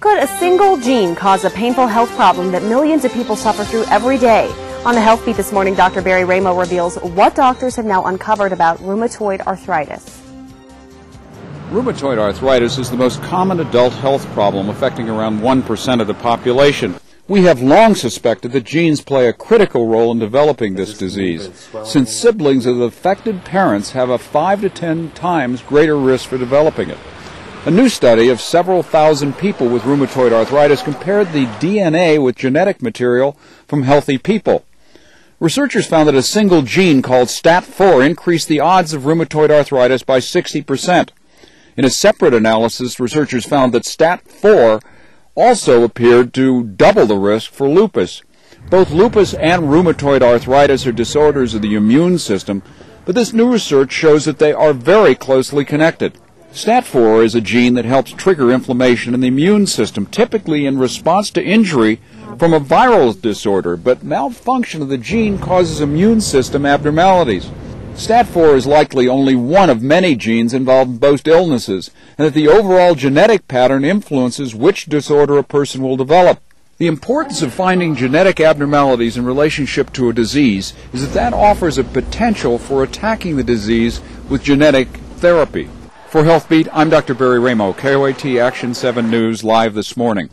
Could a single gene cause a painful health problem that millions of people suffer through every day? On the Health Beat this morning, Dr. Barry Ramo reveals what doctors have now uncovered about rheumatoid arthritis. Rheumatoid arthritis is the most common adult health problem affecting around 1% of the population. We have long suspected that genes play a critical role in developing this disease, since siblings of affected parents have a 5 to 10 times greater risk for developing it. A new study of several thousand people with rheumatoid arthritis compared the DNA with genetic material from healthy people. Researchers found that a single gene called STAT4 increased the odds of rheumatoid arthritis by 60%. In a separate analysis, researchers found that STAT4 also appeared to double the risk for lupus. Both lupus and rheumatoid arthritis are disorders of the immune system, but this new research shows that they are very closely connected. STAT4 is a gene that helps trigger inflammation in the immune system, typically in response to injury from a viral disorder, but malfunction of the gene causes immune system abnormalities. STAT4 is likely only one of many genes involved in most illnesses, and that the overall genetic pattern influences which disorder a person will develop. The importance of finding genetic abnormalities in relationship to a disease is that that offers a potential for attacking the disease with genetic therapy. For HealthBeat, I'm Dr. Barry Ramo, KOAT Action 7 News, live this morning.